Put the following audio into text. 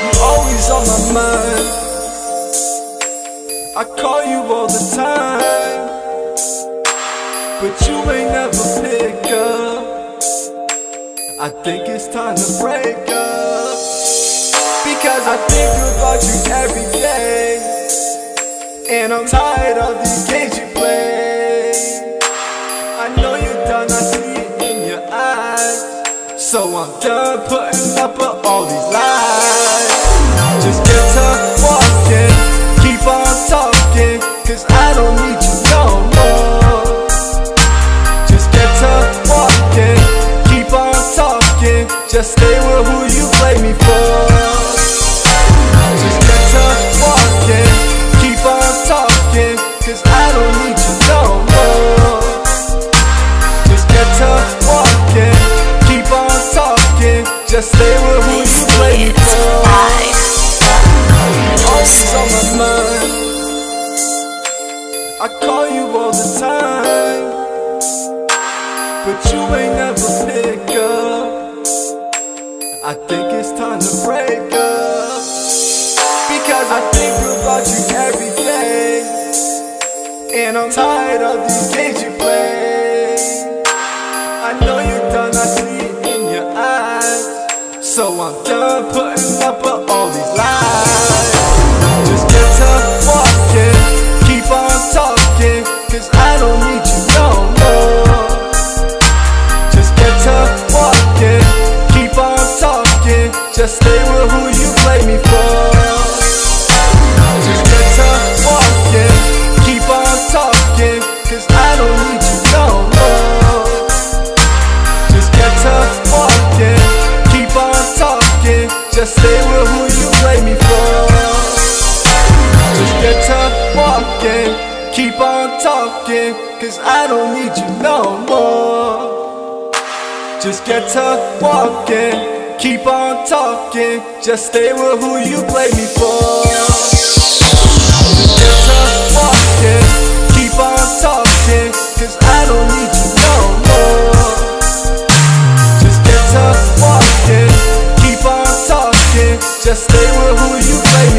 You always on my mind. I call you all the time, but you ain't never pick up. I think it's time to break up because I think about you every day, and I'm tired of these games you play. I know you're done, I see it in your eyes, so I'm done putting up with just stay with who you play me for. Just get to walking, keep on talking, cause I don't need you no more. Just get to walking, keep on talking, just stay with who you play me for. Always on my mind. I call you all the time, but you ain't I think it's time to break up. Because I think about you every day, and I'm tired of these games you play. I know you're done, I see it in your eyes, so I'm done cause I don't need you no more. Just get to walking, keep on talking, just stay with who you play me for. Just get to walking, keep on talking, cause I don't need you no more. Just get to walking, keep on talking, just stay with who you play me for. Just stay with who you play